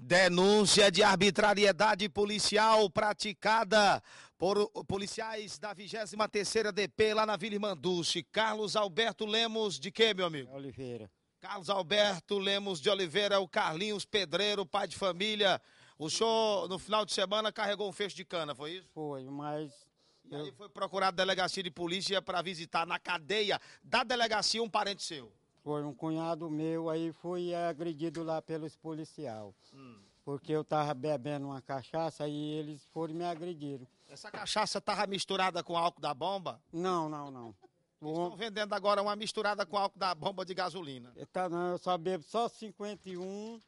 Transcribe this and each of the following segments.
Denúncia de arbitrariedade policial praticada por policiais da 23ª DP lá na Vila Manduche. Carlos Alberto Lemos de quê, meu amigo? Oliveira. Carlos Alberto Lemos de Oliveira, o Carlinhos Pedreiro, pai de família. O senhor, no final de semana, carregou um fecho de cana, foi isso? Foi, mas E aí foi procurado delegacia de polícia para visitar na cadeia da delegacia um parente seu. Foi um cunhado meu aí foi agredido lá pelos policial. Hum. Porque eu tava bebendo uma cachaça e eles foram e me agrediram. Essa cachaça tava misturada com álcool da bomba? Não, não, não. O Estão vendendo agora uma misturada com álcool da bomba de gasolina. tá, não, eu só bebo só 51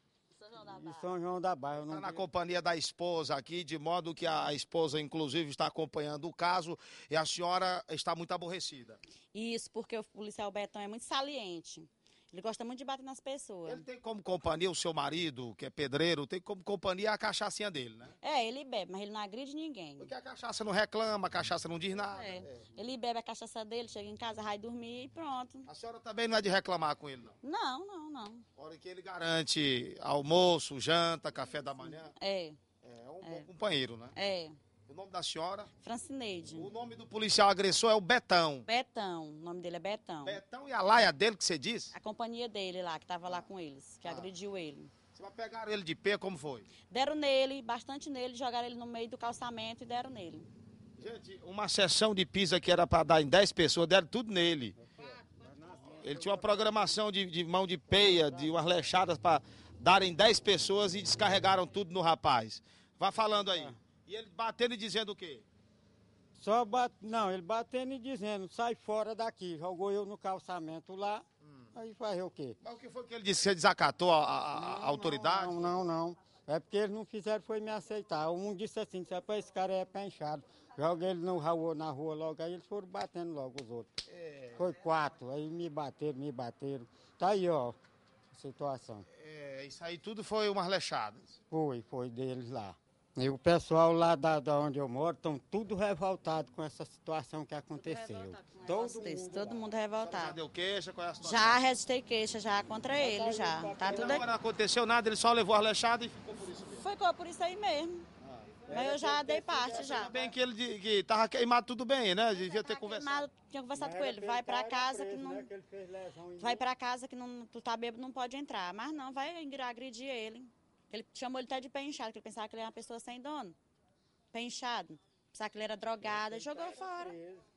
de São João da Barra. Está na companhia da esposa aqui, de modo que a esposa, inclusive, está acompanhando o caso e a senhora está muito aborrecida. Isso, porque o policial Betão é muito saliente. Ele gosta muito de bater nas pessoas. Ele tem como companhia o seu marido, que é pedreiro, tem como companhia a cachaçinha dele, né? É, ele bebe, mas ele não agride ninguém. Porque a cachaça não reclama, a cachaça não diz nada. É. Ele bebe a cachaça dele, chega em casa, vai dormir e pronto. A senhora também não é de reclamar com ele, não. Não, não, não. Hora que ele garante almoço, janta, café da manhã. É, É um bom companheiro, né? é. O nome da senhora? Francineide. O nome do policial agressor é o Betão. Betão, o nome dele é Betão. Betão e a laia dele que você disse? A companhia dele lá, que tava lá com eles, que agrediu ele. Você vai pegar ele de pé, como foi? Deram nele, bastante nele, jogaram ele no meio do calçamento e deram nele. Gente, uma sessão de pisa que era para dar em 10 pessoas, deram tudo nele. Ele tinha uma programação de, de mão de peia, de umas lechadas para darem 10 pessoas e descarregaram tudo no rapaz. Vá falando aí. E ele batendo e dizendo o quê? Só bate, não, ele batendo e dizendo, sai fora daqui. Jogou eu no calçamento lá. Hum. Aí fazer o quê? Mas o que foi que ele disse? Você desacatou a, a- a autoridade? Não, não, não. É porque eles não fizeram foi me aceitar. Um disse assim, "Rapaz, esse cara é penchado. Joga ele no rua, na rua logo, aí eles foram batendo logo os outros. Foi quatro, aí me bateram, me bateram. Tá aí, ó, a situação. É, isso aí tudo foi umas lechadas. Foi, foi deles lá. E o pessoal lá da, da onde eu moro estão tudo revoltado com essa situação que aconteceu. Todo mundo, todo mundo Já revoltado. deu queixa? Qual é a situação? Já registrei queixa já contra ele, já. Tá tudo Não, não aconteceu nada, ele só levou as lechadas e ficou por isso mesmo. Foi co- por isso aí mesmo. Mas eu já dei parte já. Ainda bem que ele que tava queimado tudo bem, né? Devia ter Tá conversado. queimado, Tinha conversado com ele. Vai pra casa que não. né, Vai pra casa que não, tu tá bêbado, não pode entrar. Mas não, vai agredir ele. Ele chamou ele até de penchado, que ele pensava que ele era uma pessoa sem dono. Penchado. Pensava que ele era drogado, e jogou fora. preso.